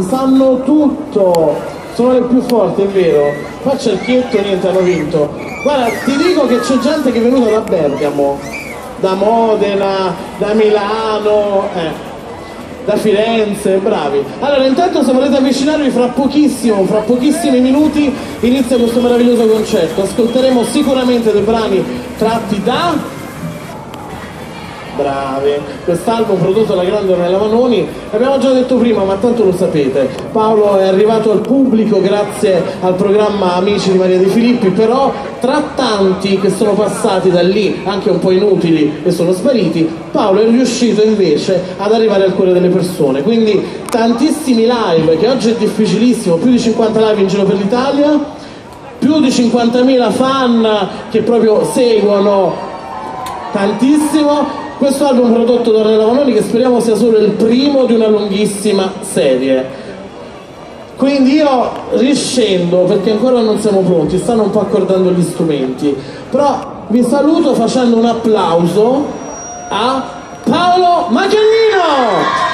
sanno tutto, sono le più forti, è vero. Qua cerchietto, niente, hanno vinto. Guarda, ti dico che c'è gente che è venuta da Bergamo, da Modena, da Milano, eh, da Firenze, bravi. Allora, intanto se volete avvicinarvi fra pochissimo, fra pochissimi minuti, inizia questo meraviglioso concerto. Ascolteremo sicuramente dei brani tratti da Bravi, quest'album prodotto da grande Ornella Manoni, abbiamo già detto prima ma tanto lo sapete, Paolo è arrivato al pubblico grazie al programma Amici di Maria Di Filippi, però tra tanti che sono passati da lì, anche un po' inutili e sono spariti, Paolo è riuscito invece ad arrivare al cuore delle persone, quindi tantissimi live, che oggi è difficilissimo, più di 50 live in giro per l'Italia, più di 50.000 fan che proprio seguono tantissimo questo album prodotto da Renato Vanoni che speriamo sia solo il primo di una lunghissima serie. Quindi io riscendo perché ancora non siamo pronti stanno un po' accordando gli strumenti. Però vi saluto facendo un applauso a Paolo Magnanino